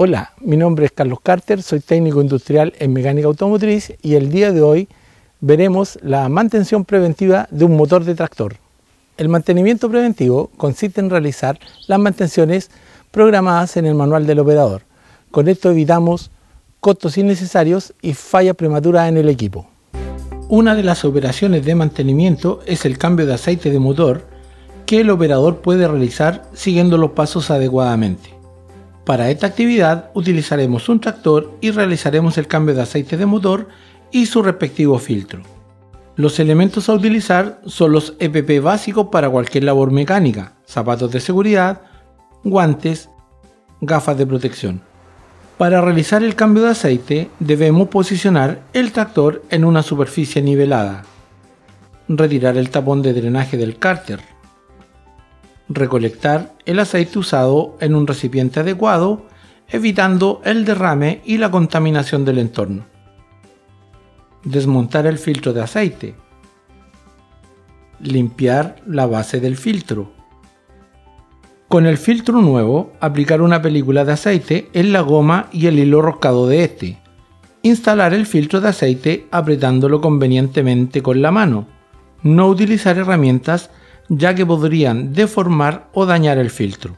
Hola, mi nombre es Carlos Carter, soy técnico industrial en mecánica automotriz y el día de hoy veremos la mantención preventiva de un motor de tractor. El mantenimiento preventivo consiste en realizar las mantenciones programadas en el manual del operador. Con esto evitamos costos innecesarios y fallas prematuras en el equipo. Una de las operaciones de mantenimiento es el cambio de aceite de motor que el operador puede realizar siguiendo los pasos adecuadamente. Para esta actividad utilizaremos un tractor y realizaremos el cambio de aceite de motor y su respectivo filtro. Los elementos a utilizar son los EPP básicos para cualquier labor mecánica, zapatos de seguridad, guantes, gafas de protección. Para realizar el cambio de aceite debemos posicionar el tractor en una superficie nivelada, retirar el tapón de drenaje del cárter, recolectar el aceite usado en un recipiente adecuado, evitando el derrame y la contaminación del entorno. Desmontar el filtro de aceite. Limpiar la base del filtro. Con el filtro nuevo, aplicar una película de aceite en la goma y el hilo roscado de este. Instalar el filtro de aceite apretándolo convenientemente con la mano. No utilizar herramientas ya que podrían deformar o dañar el filtro.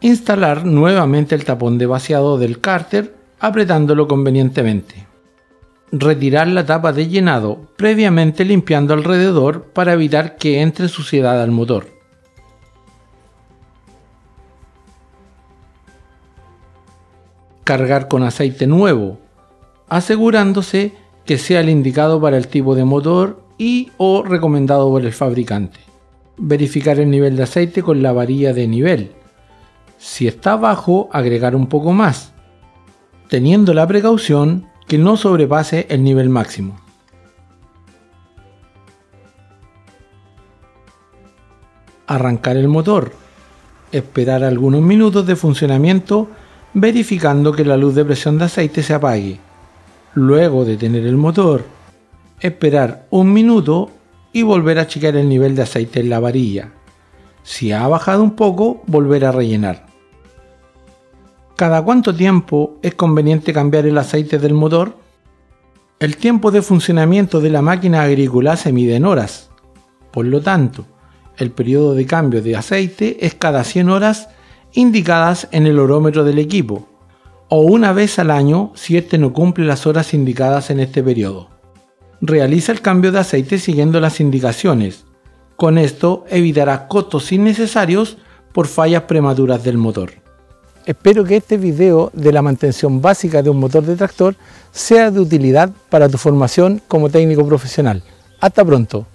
Instalar nuevamente el tapón de vaciado del cárter apretándolo convenientemente. Retirar la tapa de llenado previamente limpiando alrededor para evitar que entre suciedad al motor. Cargar con aceite nuevo, asegurándose que sea el indicado para el tipo de motor y o recomendado por el fabricante verificar el nivel de aceite con la varilla de nivel. Si está bajo, agregar un poco más, teniendo la precaución que no sobrepase el nivel máximo. Arrancar el motor. Esperar algunos minutos de funcionamiento verificando que la luz de presión de aceite se apague. Luego de tener el motor, esperar un minuto y volver a achicar el nivel de aceite en la varilla. Si ha bajado un poco, volver a rellenar. ¿Cada cuánto tiempo es conveniente cambiar el aceite del motor? El tiempo de funcionamiento de la máquina agrícola se mide en horas. Por lo tanto, el periodo de cambio de aceite es cada 100 horas indicadas en el horómetro del equipo, o una vez al año si éste no cumple las horas indicadas en este periodo realiza el cambio de aceite siguiendo las indicaciones. Con esto evitará costos innecesarios por fallas prematuras del motor. Espero que este video de la mantención básica de un motor de tractor sea de utilidad para tu formación como técnico profesional. Hasta pronto.